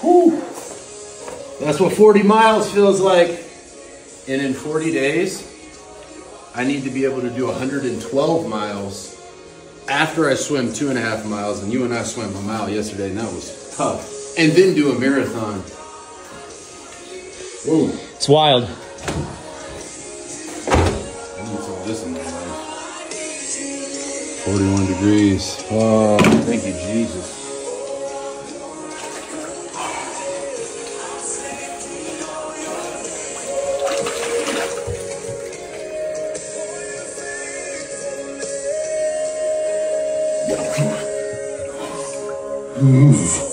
Whew. That's what 40 miles feels like. And in 40 days, I need to be able to do 112 miles after I swim two and a half miles. And you and I swam a mile yesterday, and that was tough. And then do a marathon. Whoa. It's wild. I need some of this in my life. 41 degrees. Oh, thank you, Jesus. move.